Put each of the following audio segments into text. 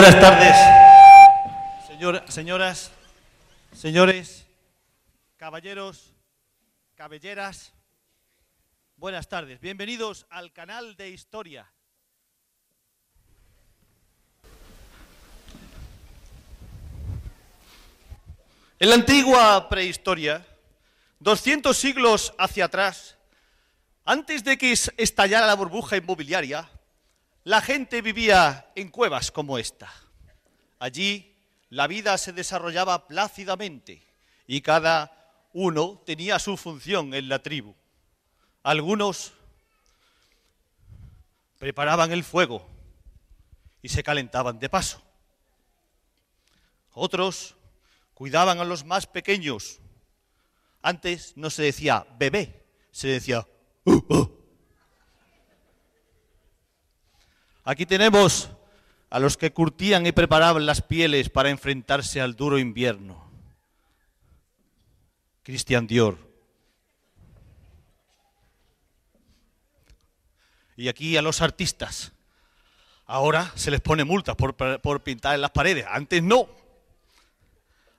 Buenas tardes, señor- señoras, señores, caballeros, cabelleras. Buenas tardes, bienvenidos al canal de Historia. En la antigua prehistoria, 200 siglos hacia atrás, antes de que es- estallara la burbuja inmobiliaria, la gente vivía en cuevas como esta. Allí la vida se desarrollaba plácidamente y cada uno tenía su función en la tribu. Algunos preparaban el fuego y se calentaban de paso. Otros cuidaban a los más pequeños. Antes no se decía bebé, se decía "Uh, uh". Aquí tenemos a los que curtían y preparaban las pieles para enfrentarse al duro invierno. Christian Dior. Y aquí a los artistas. Ahora se les pone multa por, pintar en las paredes. Antes no.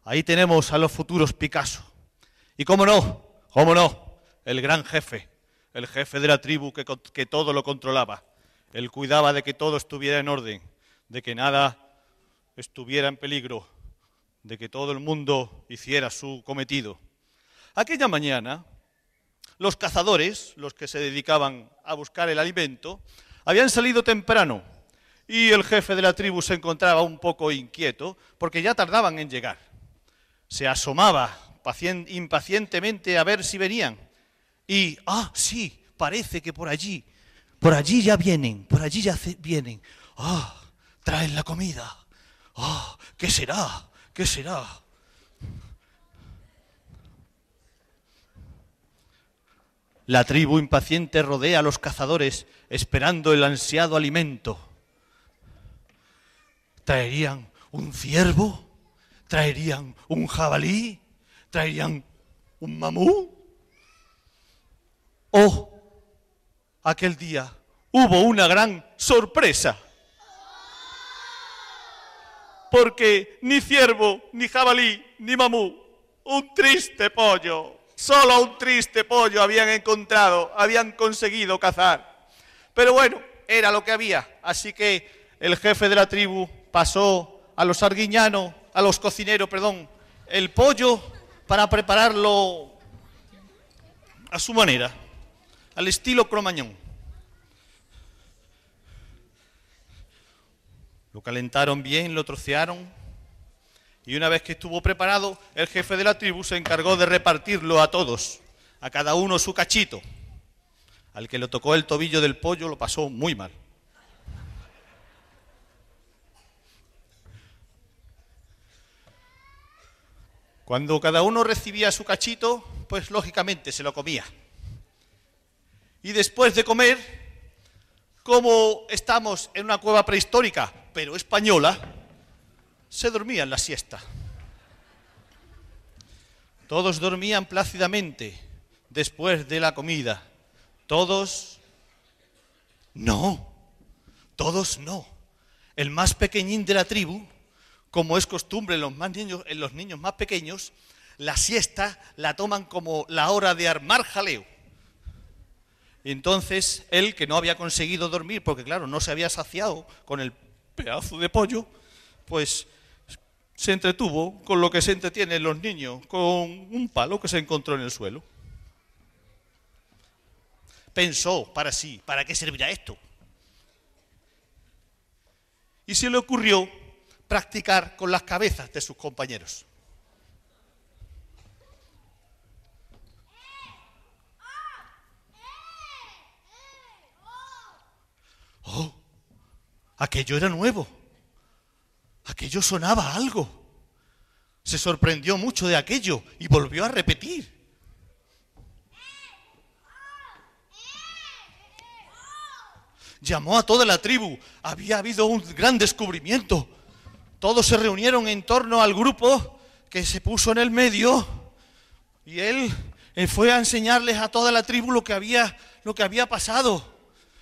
Ahí tenemos a los futuros Picasso. Y cómo no, cómo no, el gran jefe, el jefe de la tribu que todo lo controlaba. Él cuidaba de que todo estuviera en orden, de que nada estuviera en peligro, de que todo el mundo hiciera su cometido. Aquella mañana, los cazadores, los que se dedicaban a buscar el alimento, habían salido temprano y el jefe de la tribu se encontraba un poco inquieto porque ya tardaban en llegar. Se asomaba pacien- impacientemente a ver si venían y, ah, sí, parece que por allí, por allí ya vienen, por allí ya vienen. Ah, traen la comida. Ah, ¿qué será? ¿Qué será? La tribu impaciente rodea a los cazadores esperando el ansiado alimento. ¿Traerían un ciervo? ¿Traerían un jabalí? ¿Traerían un mamú? Oh, aquel día hubo una gran sorpresa. Porque ni ciervo, ni jabalí, ni mamú, un triste pollo, solo un triste pollo habían encontrado, habían conseguido cazar. Pero bueno, era lo que había, así que el jefe de la tribu pasó a los arguiñanos, a los cocineros, perdón, el pollo para prepararlo a su manera, al estilo cromañón. Lo calentaron bien, lo trocearon y una vez que estuvo preparado, el jefe de la tribu se encargó de repartirlo a todos, a cada uno su cachito. Al que le tocó el tobillo del pollo lo pasó muy mal. Cuando cada uno recibía su cachito, pues lógicamente se lo comía. Y después de comer, como estamos en una cueva prehistórica, pero española, se dormía en la siesta. Todos dormían plácidamente después de la comida. Todos no. Todos no. El más pequeñín de la tribu, como es costumbre en los, niños, niños más pequeños, la siesta la toman como la hora de armar jaleo. Y entonces él, que no había conseguido dormir, porque claro, no se había saciado con el pedazo de pollo, pues se entretuvo con lo que se entretienen los niños, con un palo que se encontró en el suelo. Pensó para sí, ¿para qué servirá esto? Y se le ocurrió practicar con las cabezas de sus compañeros. Oh, aquello era nuevo. Aquello sonaba algo. Se sorprendió mucho de aquello y volvió a repetir. Llamó a toda la tribu. Había habido un gran descubrimiento. Todos se reunieron en torno al grupo que se puso en el medio y él fue a enseñarles a toda la tribu lo que había, lo que había pasado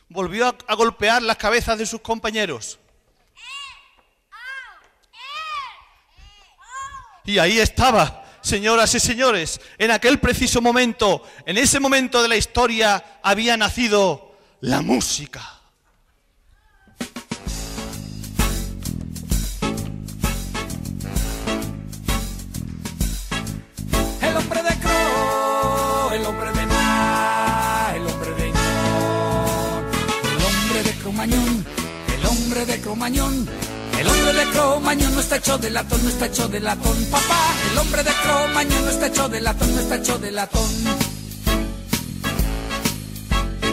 volvió a, golpear las cabezas de sus compañeros. Y ahí estaba, señoras y señores, en aquel preciso momento, en ese momento de la historia, había nacido la música. Cromañón, el hombre de Cromañón, el hombre de Cromañón no está hecho de latón, no está hecho de latón, papá, el hombre de Cromañón no está hecho de latón, no está hecho de latón.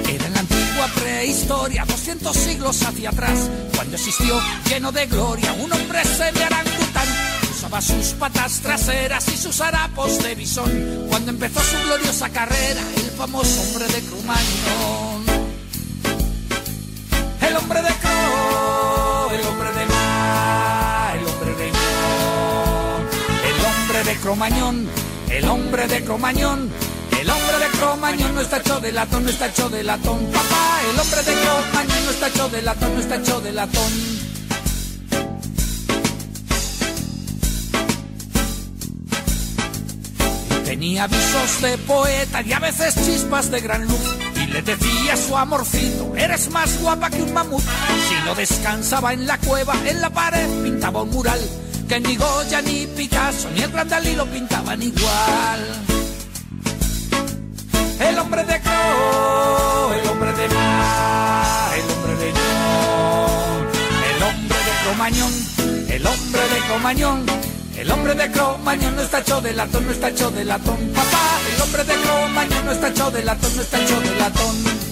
Era en la antigua prehistoria, 200 siglos hacia atrás, cuando existió lleno de gloria un hombre semi-orangután. Usaba sus patas traseras y sus harapos de bisón. Cuando empezó su gloriosa carrera, el famoso hombre de Crumañón. El hombre de Cro, el hombre de Ma, el hombre de Ñón, el hombre de Cromañón, el hombre de Cromañón. El hombre de Cromañón no está hecho de latón, no está hecho de latón, papá. El hombre de Cromañón no está hecho de latón, no está hecho de latón. Tenía avisos de poeta y a veces chispas de gran luz. Y le decía su amorcito, eres más guapa que un mamut. Si no descansaba en la cueva, en la pared pintaba un mural. Que ni Goya, ni Picasso, ni el gran Dalí lo pintaban igual. El hombre de Cro, el hombre de Ma, el hombre de Ñón, el hombre de Cromañón, el hombre de Cromañón, el hombre de Cromañón no está hecho de latón, no está hecho de latón, papá, el hombre de Cromañón no está hecho de latón, no está hecho de latón.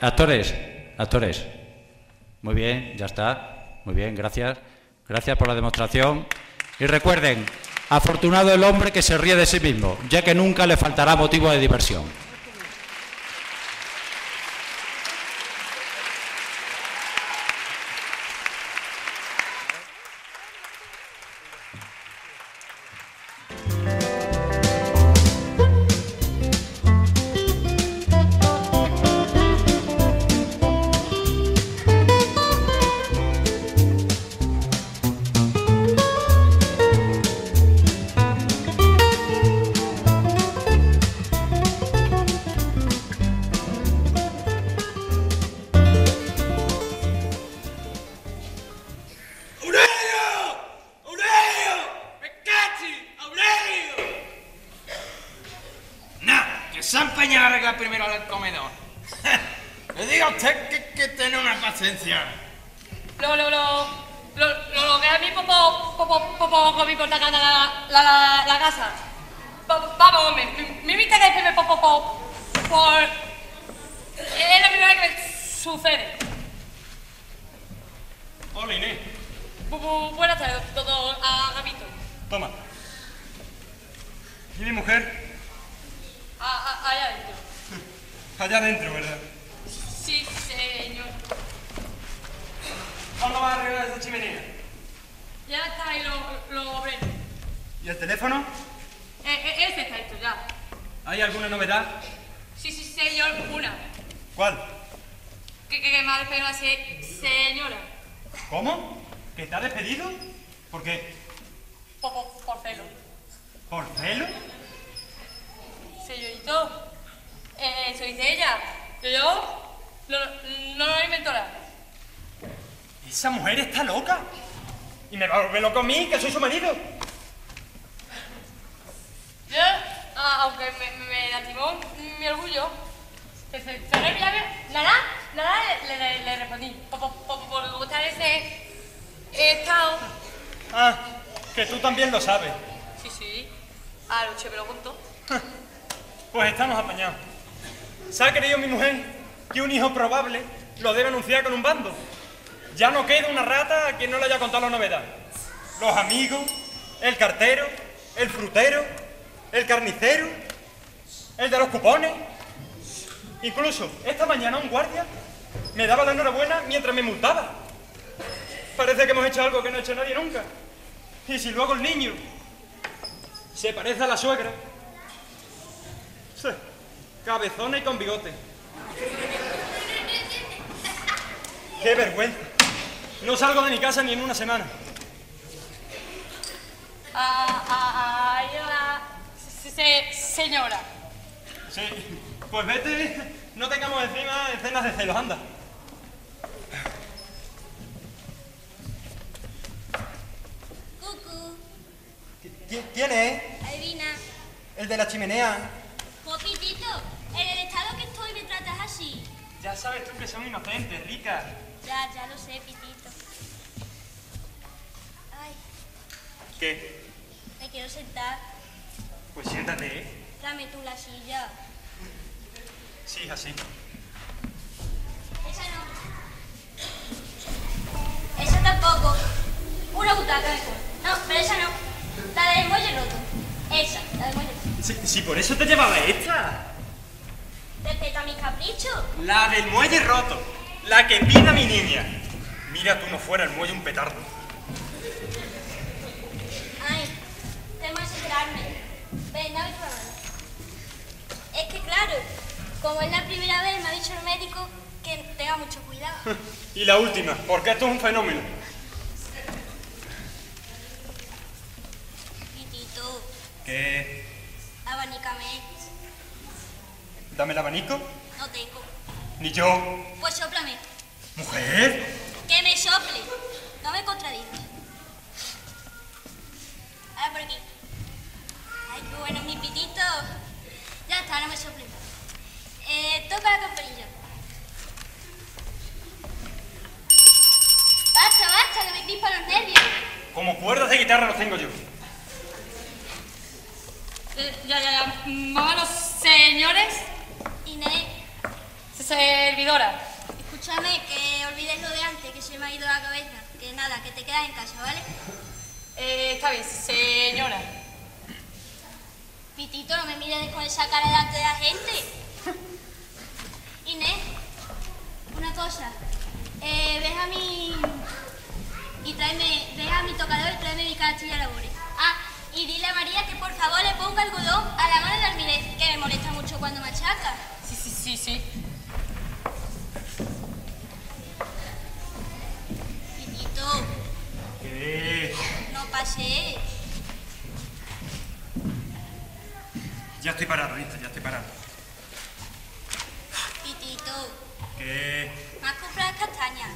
Actores, actores. Muy bien, ya está. Muy bien, gracias. Gracias por la demostración. Y recuerden, afortunado el hombre que se ríe de sí mismo, ya que nunca le faltará motivo de diversión. Se ha empeñado a arreglar primero el comedor. Le diga a usted que, que tiene una paciencia. Lo, lo, lo, lo, lo, lo que a mí poco, poco, poco, poco me importa la, la, la, la, casa. Va- Vamos, hombre, me, me invita a decirme por, por. Es la primera vez que me sucede. Hola, Inés. Bu- bu- Buenas tardes, todo a Gabito. Toma. ¿Y mi mujer? A, a, allá adentro. Allá adentro, ¿verdad? Sí, señor. ¿Cuándo vas a arreglar esa chimenea? Ya está ahí lo, lo obreros. ¿Y el teléfono? Eh, eh, ese está hecho ya. ¿Hay alguna novedad? Sí, sí, señor, una. ¿Cuál? Que, que, que me ha despedido la se- señora. ¿Cómo? ¿Que te ha despedido? ¿Por qué? Por, por, por celo. ¿Por celo? Señorito, eh, eso dice ella. Yo no, no lo invento nada. Esa mujer está loca. Y me va a volver loco a mí, que soy su marido. Yo, ah, aunque me, me lastimó mi orgullo, cerré mi labio, nada, nada le, le, le respondí. Por, por, por, por gustar ese estado. Ah, que tú también lo sabes. Sí, sí. A lo me lo contó. Pues estamos apañados. ¿Se ha creído mi mujer que un hijo probable lo debe anunciar con un bando? Ya no queda una rata a quien no le haya contado la novedad. Los amigos, el cartero, el frutero, el carnicero, el de los cupones. Incluso esta mañana un guardia me daba la enhorabuena mientras me multaba. Parece que hemos hecho algo que no ha hecho nadie nunca. Y si luego el niño se parece a la suegra, cabezona y con bigote. ¡Qué vergüenza! No salgo de mi casa ni en una semana. A, a, a ella la se- se- señora. Sí, pues vete, no tengamos encima escenas de celos, anda. Cucu, ¿Qui- ¿Quién es? adivina. El de la chimenea. Popitito, en el estado que estoy me tratas así. Ya sabes tú que son inocentes, rica. Ya, ya lo sé, Pitito. Ay, ¿Qué? me quiero sentar. Pues siéntate, ¿eh? Dame tú la silla. Sí, así. Esa no. Esa tampoco. Una butaca mejor. No, pero esa no. La del muelle roto. Esa, la del muelle roto. Si por eso te llevaba esta. Respeta mis caprichos. La del muelle roto. La que pida mi niña. Mira tú no fuera el muelle un petardo. Ay, tengo que enterarme. Ven, dame tu mano. Es que claro, Como es la primera vez, me ha dicho el médico que tenga mucho cuidado. Y la última, porque esto es un fenómeno. Pitito, ¿Qué? abanícame. ¿Dame el abanico? No tengo. Ni yo. Pues sóplame. ¿Mujer? Que me sople. No me contradigas. Ahora por aquí. Ay, qué bueno mi pitito. Ya está, no me sople. Eh, toca la campanilla. Basta, basta, que me crispan los nervios. Como cuerdas de guitarra los tengo yo. Eh, ya, ya, ya. Vámonos, señores. Inés, Servidora. escúchame, que olvides lo de antes, que se me ha ido la cabeza. Que nada, que te quedas en casa, ¿vale? Eh, está bien, señora. Pitito, no me mires con esa cara delante de la gente. Inés, una cosa. Eh, ves a mi... Y tráeme, ves a mi tocador y tráeme mi cartilla de labores. Ah, y dile a María que por favor le ponga algodón a la mano de almirez, que me molesta mucho cuando machaca. Sí, sí, sí, sí. Pitito, ¿Qué? no pases. Ya estoy parado, ¿viste? Ya estoy parado. Pitito, ¿Qué? me has comprado castañas.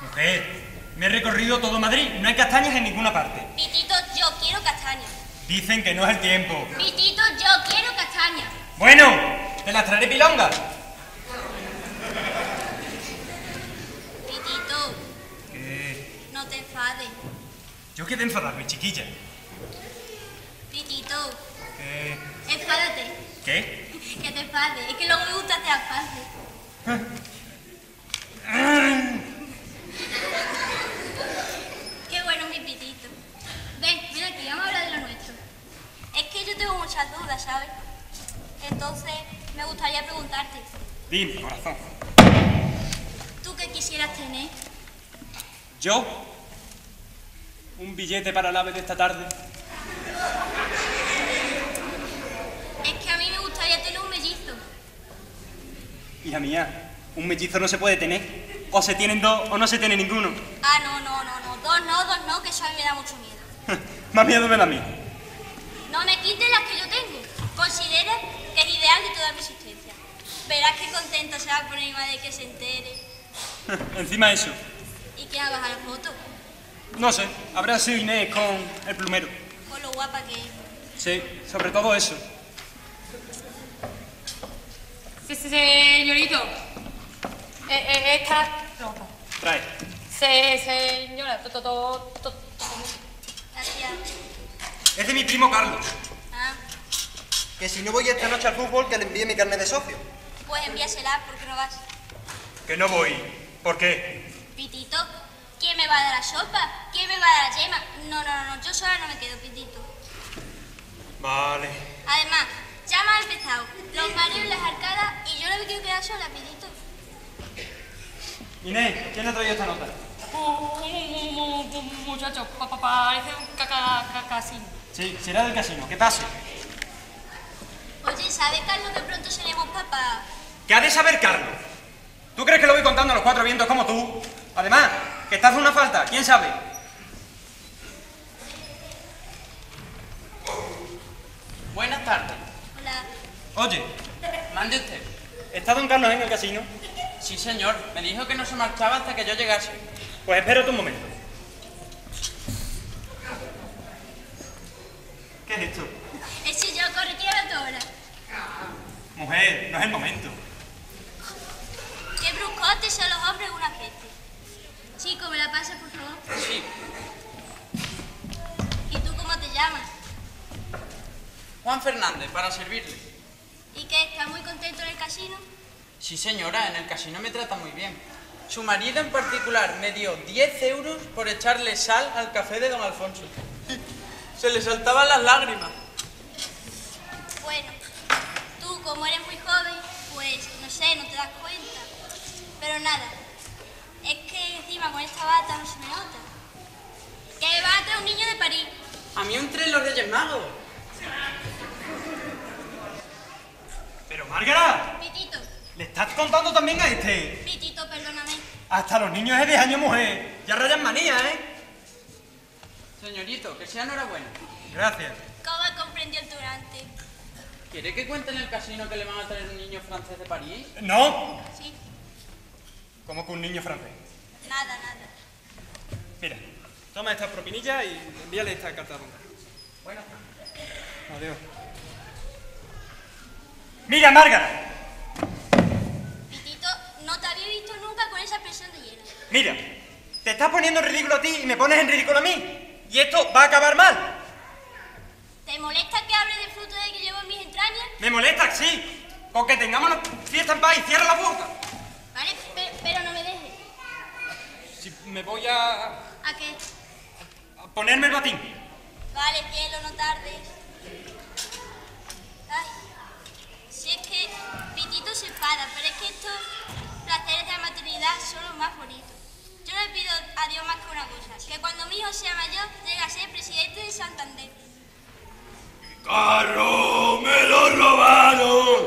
Mujer, me he recorrido todo Madrid. No hay castañas en ninguna parte. Pitito, yo quiero castañas. Dicen que no es el tiempo. Pitito, yo quiero castañas. Bueno, te las traeré pilonga. Pitito, ¿Qué? no te enfades. Yo quedé enfadarme, chiquilla. Pitito, ¿Qué? enfádate. ¿Qué? Que te enfades. Es que luego me gusta hacer fácil. Qué bueno mi pitito. Ven, ven aquí, vamos a hablar de lo nuestro. Es que yo tengo muchas dudas, ¿sabes? Entonces, me gustaría preguntarte, Dime, corazón. ¿tú qué quisieras tener? ¿Yo? ¿Un billete para el ave de esta tarde? Es que a mí me gustaría tener un mellizo. Hija mía, un mellizo no se puede tener. O se tienen dos o no se tiene ninguno. Ah, no, no, no, no. Dos no, dos no, que eso a mí me da mucho miedo. Más miedo me da a mí. No me quites las que yo tengo. Considera de toda mi existencia. Verás qué contento se va a poner mi madre que se entere. Encima eso. ¿Y qué va a bajar la foto? No sé, habrá sido Inés con el plumero. Con lo guapa que es. Sí, sobre todo eso. Sí, sí, señorito. Eh, eh, esta. No, no. Trae. Se, señora, to, to, to, to, to- Gracias. Es de mi primo Carlos. Que si no voy esta noche al fútbol, que le envíe mi carnet de socio. pues envíasela porque no vas. Que no voy. ¿Por qué? Pitito, ¿quién me va a dar la sopa? ¿Quién me va a dar la yema? No, no, no, no, yo sola no me quedo, Pitito. Vale. Además, ya me ha empezado. Los mareos en las arcadas y yo no me quiero quedar sola, Pitito. Inés, ¿quién le ha traído esta nota? Un, un- un- un muchacho, pa, pa- parece un caca, ca- casino. Sí, será del casino. ¿Qué pase? Oye, ¿sabe Carlos que pronto seremos papá? ¿Qué ha de saber Carlos? ¿Tú crees que lo voy contando a los cuatro vientos como tú? Además, que estás haciendo una falta. ¿Quién sabe? Buenas tardes. Hola. Oye, Mande usted. ¿está don Carlos en el casino? Sí, señor. Me dijo que no se marchaba hasta que yo llegase. Pues espérate un momento. ¿Qué es esto? Es si yo corría la hora. Mujer, no es el momento. Qué bruscotes son los hombres una gente. Chico, ¿me la pasas, por favor? Sí. ¿Y tú cómo te llamas? Juan Fernández, para servirle. ¿Y qué? ¿Estás muy contento en el casino? Sí, señora, en el casino me trata muy bien. Su marido en particular me dio 10 euros por echarle sal al café de don Alfonso. Se le saltaban las lágrimas. Bueno, tú como eres muy joven, pues no sé, no te das cuenta. Pero nada, es que encima con esta bata no se me nota. Que va a traer un niño de París. A mí un tren los Reyes Magos. Pero Márgara, Pitito, estás contando también a este. Pitito, perdóname. Hasta los niños de 10 años, mujer. Ya rayan manía, ¿eh? Señorito, que sea enhorabuena. Gracias. ¿Cómo comprendió el durante? ¿Quiere que cuente en el casino que le van a traer un niño francés de París? No. Sí, Como que un niño francés. nada, nada. Mira, toma esta propinilla y envíale esta carta a. Bueno, Adiós. Mira, Márgara. Pitito, no te había visto nunca con esa expresión de hielo. Mira, te estás poniendo en ridículo a ti y me pones en ridículo a mí. Y esto va a acabar mal. ¿Te molesta que hable del fruto de que llevo en mis entrañas? Me molesta, sí. Con que tengamos la fiesta en paz y cierra la puerta. Vale, pe- pero no me dejes. Si me voy a, ¿A qué? a ponerme el batín. Vale, cielo, no tardes. Ay, si es que Pitito se enfada, pero es que estos placeres de la maternidad son los más bonitos. Yo le pido a Dios más que una cosa, que cuando mi hijo sea mayor, llegue a ser presidente de Santander. ¡Carro! ¡Me lo robaron!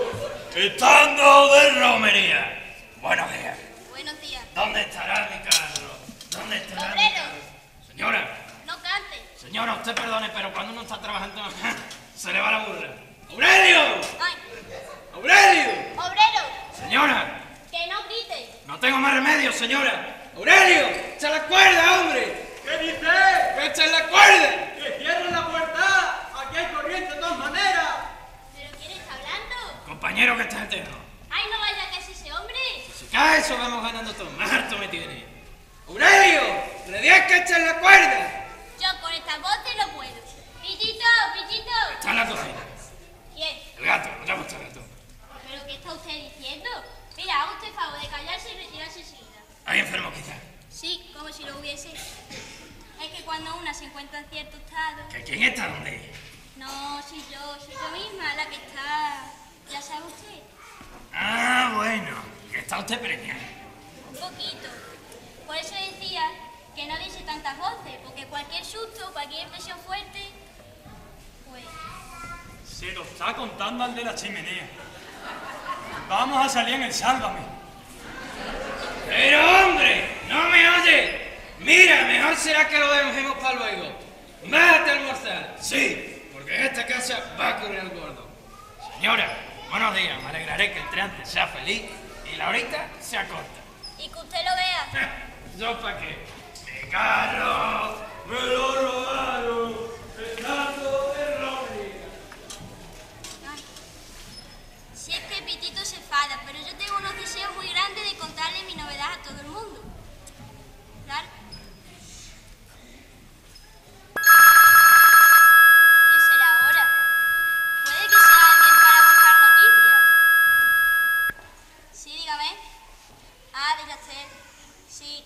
¡Estando de romería! Buenos días. Buenos días. ¿Dónde estará mi? ¿Dónde carro? Señora, no cante. señora, usted perdone, pero cuando uno está trabajando se le va la burla. ¡Aurelio! Ay, ¡Aurelio! obrero, Señora, que no grite. no tengo más remedio, señora. ¡Aurelio! ¡Echa la cuerda, hombre! ¿Qué dices? ¡Que echen la cuerda! ¡Que cierren la puerta! Aquí hay corriente de todas maneras. ¿Pero quién está hablando? Compañero, que está el tejo. Ay, no vaya a caerse ese hombre. Si cae eso, vamos ganando todo. Más harto me tiene. ¡Aurelio! ¡Le di que echar la cuerda! Yo con esta voz no puedo. Pitito, Pitito. Está en la cocina. ¿Quién? El gato, no llamo el gato. ¿Pero qué está usted diciendo? Mira, haga usted favor de callarse y retirarse enseguida. Hay enfermo quizás. Sí, como si lo hubiese. Es que cuando una se encuentra en cierto estado... ¿Que quién está dónde? No, soy yo, soy yo misma la que está... Ya sabe usted, Ah, bueno. Está usted preñada. un poquito. Por eso decía que no dice tantas voces, porque cualquier susto, cualquier impresión fuerte... Pues... Se lo está contando al de la chimenea. Vamos a salir en el Sálvame. Pero hombre, no me oye. Mira, mejor será que lo dejemos para luego. Máte a almorzar. Sí, porque en esta casa va a correr el gordo. Señora, buenos días. Me alegraré que el trance sea feliz y la horita sea corta. Y que usted lo vea. ¿Yo para qué? ¡Mi carro! ¡Me lo robaron! ¡Estando de romería! Ay. Si es que Pitito se enfada, pero yo tengo unos deseos muy grandes de contarle mi novedad a todo el mundo. Claro. ¿Quién será ahora? Puede que sea alguien para buscar noticias. Sí, dígame. Ah, de Yastel. Sí.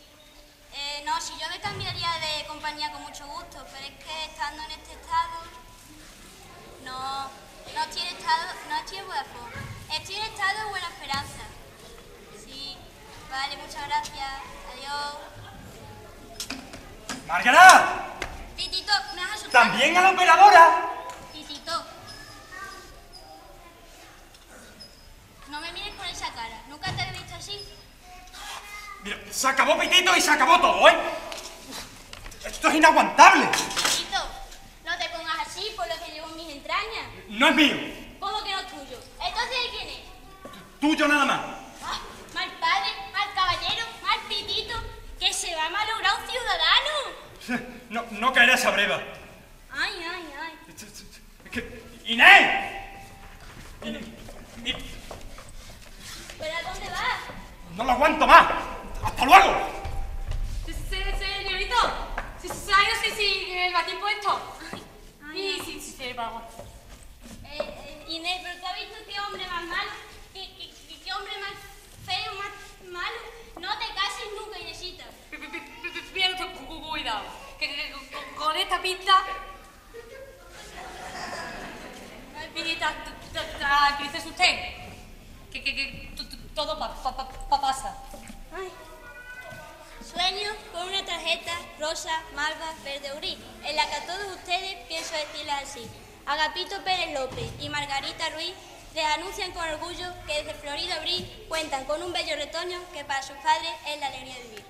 Eh, no, si yo me cambiaría de compañía con mucho gusto, pero es que estando en este estado... No, no en estado, no estoy en Vodafone. Estoy en estado de Buena Esperanza. Sí, vale, muchas gracias. Adiós. ¡Márgara! Titito, me has asustado. ¡También a la operadora! Titito. No me mires con esa cara. Nunca te he visto así. Mira, se acabó Pitito y se acabó todo, ¿eh? Esto es inaguantable. Titito, no te pongas así por lo que llevo en mis entrañas. No es mío. ¿Cómo que no es tuyo? Entonces, ¿de quién es? Tuyo nada más. Ah, mal padre, mal caballero, mal pitito, que se va a malograr un ciudadano. No, no caerá esa breva. Ay, ay, ay. Es que... ¡Inés! ¿Pero a dónde vas? No lo aguanto más. ¡Hasta luego! Se- se- Señorito, si se ha ido sí, sí, el batín puesto. Y eh, Inés, pero tú has visto qué hombre más malo, qué, qué, qué- qué hombre más feo, más malo. No te cases nunca, Inesita. Cu- cuidado. Que, con, esta pinta. Pinita, t- tranquilícese usted. Que, que, que todo pa, pa- pa- pa- pasa. Ay. Sueño con una tarjeta rosa, malva, verde urí, en la que a todos ustedes pienso decirles así. Agapito Pérez López y Margarita Ruiz les anuncian con orgullo que desde Florido Abril cuentan con un bello retoño que para sus padres es la alegría de vivir.